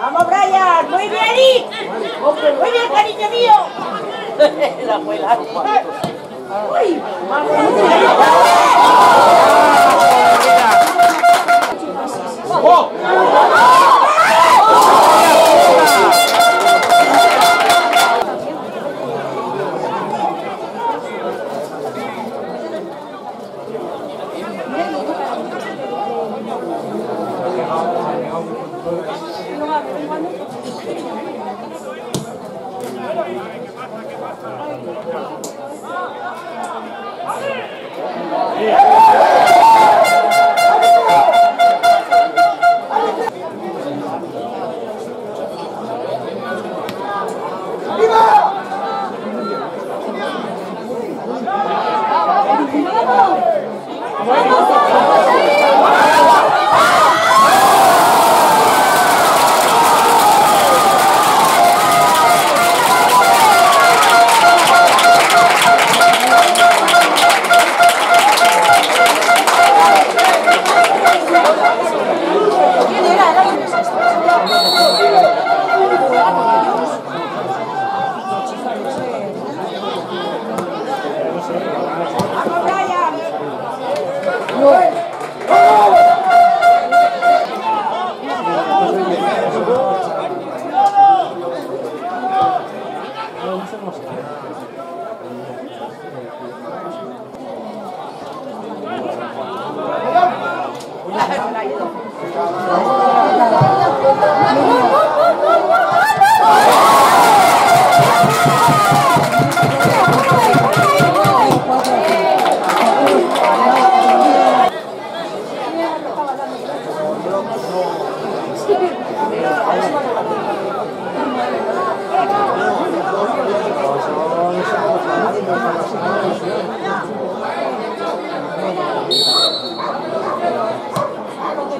Vamos, Brian. Muy bien, Ick. Muy bien, cariño mío. La abuela. Oi! Bom! Thank you. Vamos,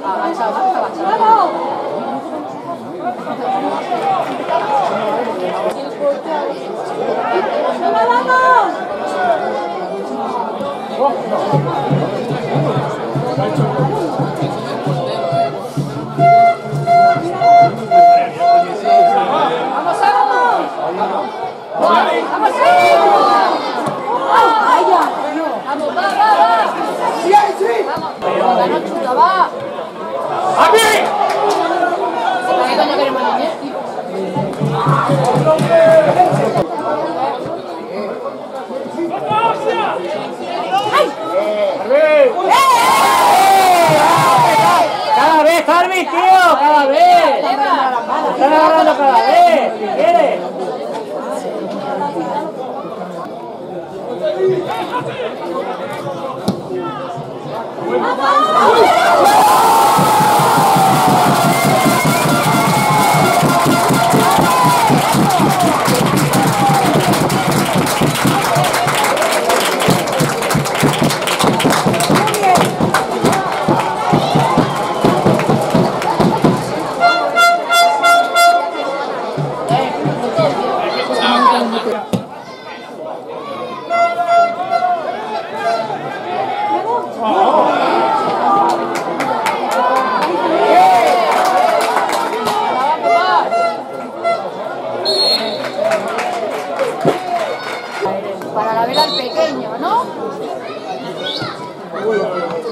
어?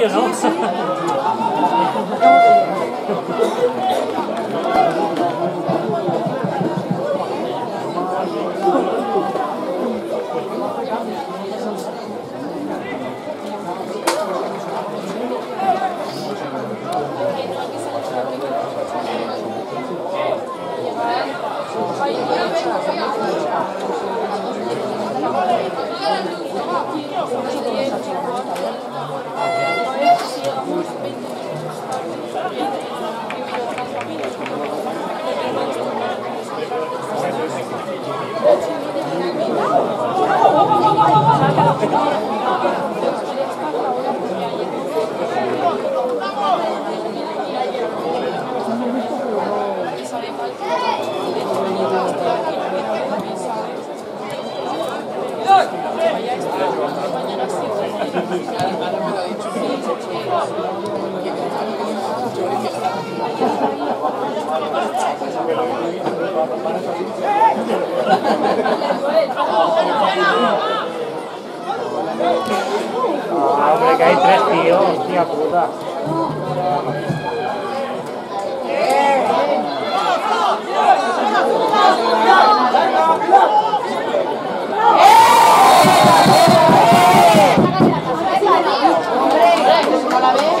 wir raus. Puta. ¿No la ves?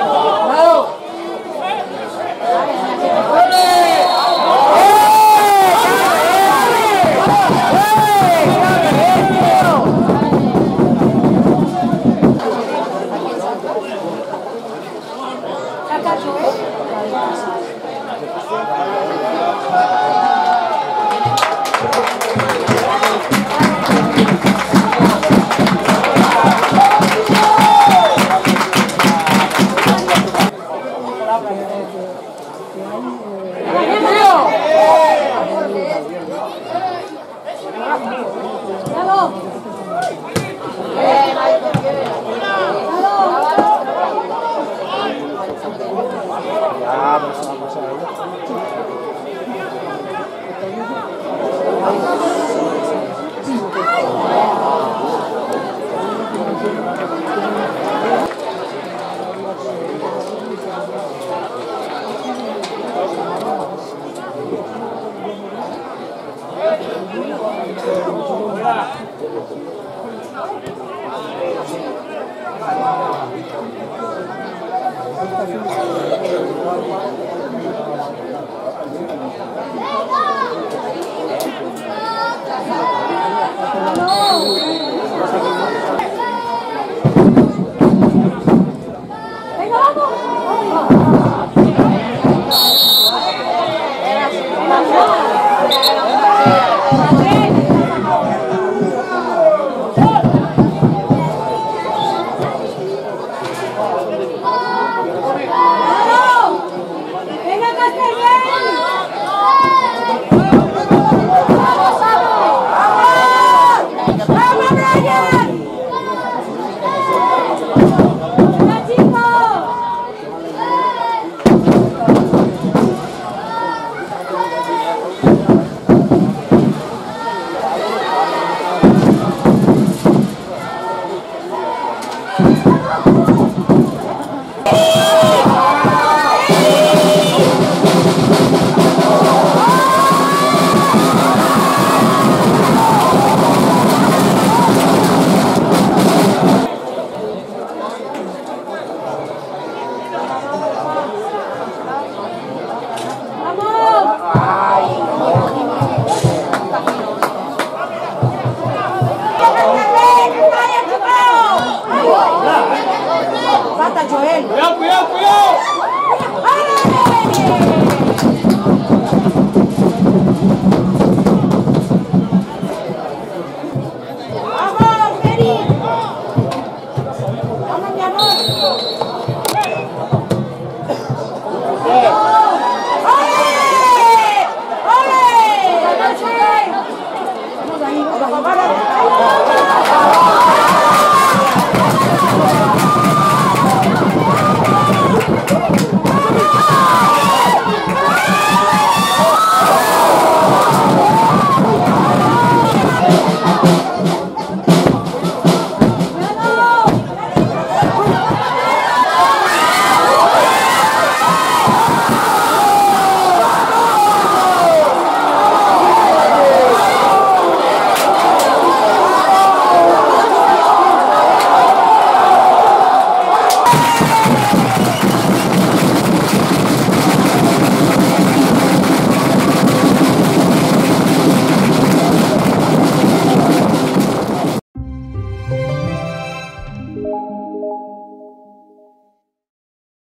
No! no. para Joel. ¡Cuidado, cuidado, cuidado!